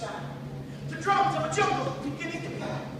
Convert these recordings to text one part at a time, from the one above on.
The drums of a jungle beginning to play.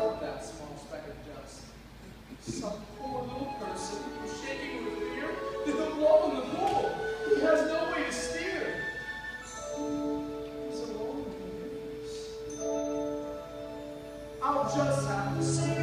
Some poor little person who's shaking with fear did the blow in the pool. He has no way to steer. He's alone in the universe. I'll just have to say